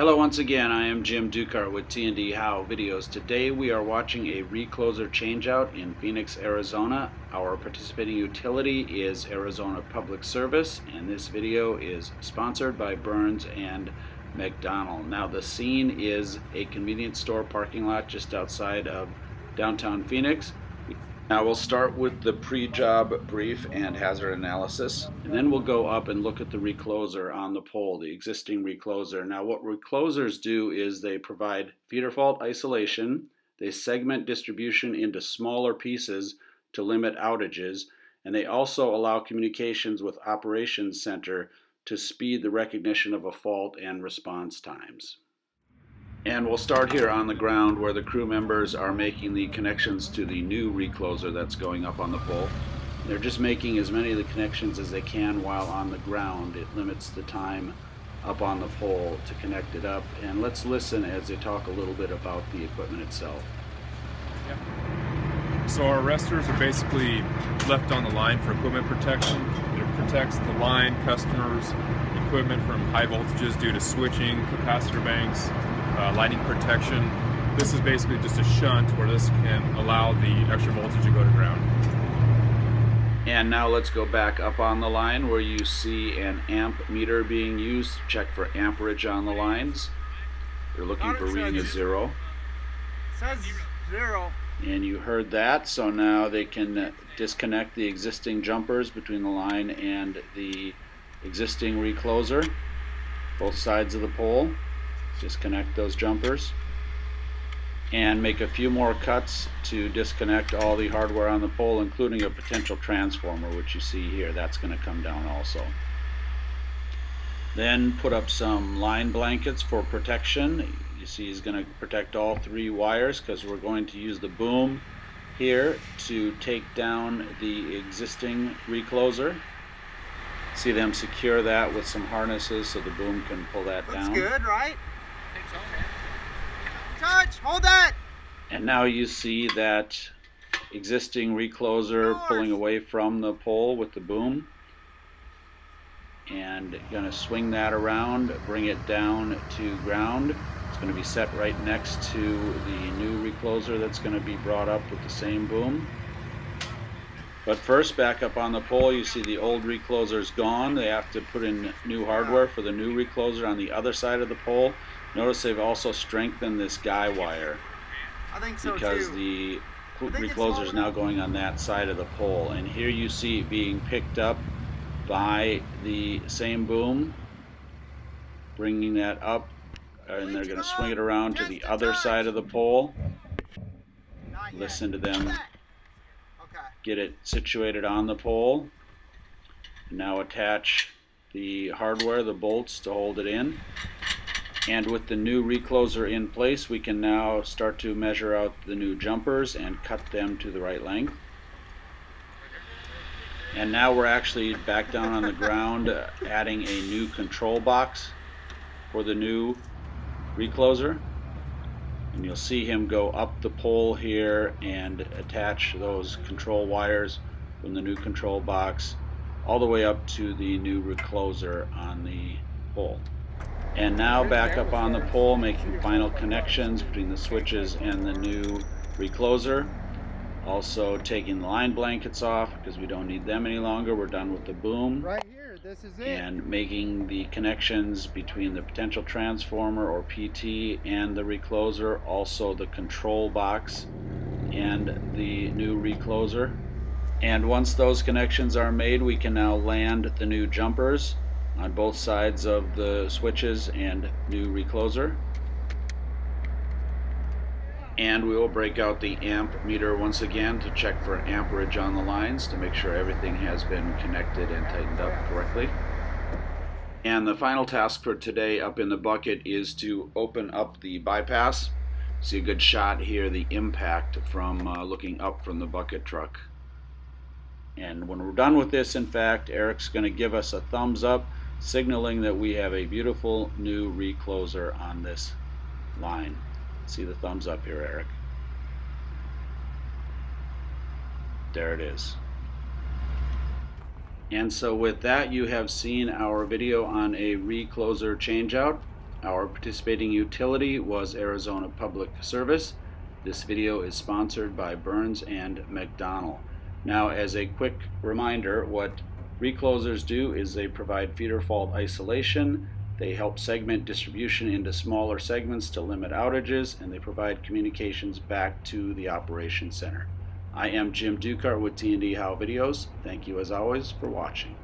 Hello once again, I am Jim Dukart with T&D How Videos. Today we are watching a recloser changeout in Phoenix, Arizona. Our participating utility is Arizona Public Service and this video is sponsored by Burns and McDonnell. Now the scene is a convenience store parking lot just outside of downtown Phoenix. Now we'll start with the pre-job brief and hazard analysis, and then we'll go up and look at the recloser on the pole, the existing recloser. Now what reclosers do is they provide feeder fault isolation, they segment distribution into smaller pieces to limit outages, and they also allow communications with operations center to speed the recognition of a fault and response times. And we'll start here on the ground where the crew members are making the connections to the new recloser that's going up on the pole. They're just making as many of the connections as they can while on the ground. It limits the time up on the pole to connect it up. And let's listen as they talk a little bit about the equipment itself. Yeah. So our arresters are basically left on the line for equipment protection. It protects the line, customers, equipment from high voltages due to switching, capacitor banks, uh, lighting protection. This is basically just a shunt where this can allow the extra voltage to go to ground. And now let's go back up on the line where you see an amp meter being used to check for amperage on the lines. You're looking for reading a zero. says zero. And you heard that, so now they can disconnect the existing jumpers between the line and the existing recloser, both sides of the pole. Disconnect those jumpers and make a few more cuts to disconnect all the hardware on the pole including a potential transformer which you see here. That's going to come down also. Then put up some line blankets for protection. You see he's going to protect all three wires because we're going to use the boom here to take down the existing recloser. See them secure that with some harnesses so the boom can pull that Looks down. good, right? Hold that. And now you see that existing recloser pulling away from the pole with the boom. And going to swing that around, bring it down to ground. It's going to be set right next to the new recloser that's going to be brought up with the same boom. But first, back up on the pole, you see the old recloser is gone. They have to put in new hardware for the new recloser on the other side of the pole. Notice they've also strengthened this guy wire I think so because too. the I think it's recloser is now going on that side of the pole. And here you see it being picked up by the same boom, bringing that up, and they're going to swing it around to the other side of the pole. Listen to them. Get it situated on the pole. Now attach the hardware, the bolts to hold it in. And with the new recloser in place, we can now start to measure out the new jumpers and cut them to the right length. And now we're actually back down on the ground, uh, adding a new control box for the new recloser. And you'll see him go up the pole here and attach those control wires from the new control box all the way up to the new recloser on the pole. And now back up on the pole making final connections between the switches and the new recloser. Also taking the line blankets off because we don't need them any longer. We're done with the boom Right here, this is it. And making the connections between the potential transformer or PT and the recloser, also the control box and the new recloser. And once those connections are made, we can now land the new jumpers on both sides of the switches and new recloser. And we will break out the amp meter once again to check for amperage on the lines to make sure everything has been connected and tightened up correctly. And the final task for today up in the bucket is to open up the bypass. See a good shot here, the impact from uh, looking up from the bucket truck. And when we're done with this, in fact, Eric's going to give us a thumbs up, signaling that we have a beautiful new recloser on this line. See the thumbs up here, Eric. There it is. And so with that, you have seen our video on a recloser changeout. Our participating utility was Arizona Public Service. This video is sponsored by Burns and McDonnell. Now, as a quick reminder, what reclosers do is they provide feeder fault isolation, they help segment distribution into smaller segments to limit outages, and they provide communications back to the operation center. I am Jim Dukart with T&D How Videos. Thank you as always for watching.